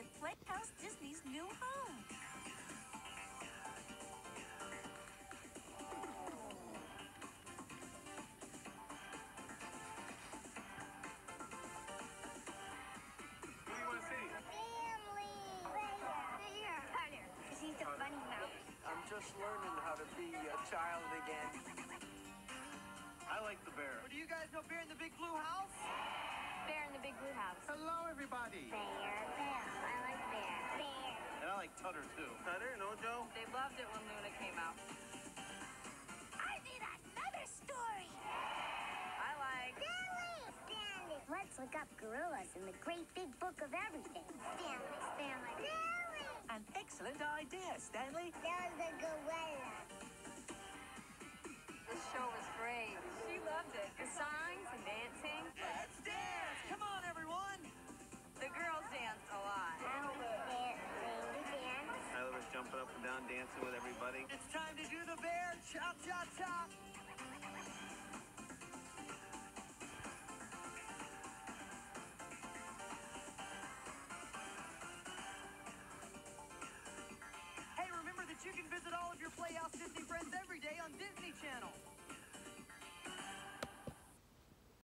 at Playhouse Disney's new home. I'm just learning how to be a child again. I like the bear. But do you guys know Bear in the Big Blue House? Bear in the Big Blue House. Hello, everybody. Bear like Tutter, too. Tutter, no, Joe? They loved it when Luna came out. I need another story. I like. Stanley! Stanley! Let's look up gorillas in the great big book of everything. Stanley, Stanley. Stanley! An excellent idea, Stanley. There's a gorilla. Jumping up and down, dancing with everybody. It's time to do the bear cha cha cha.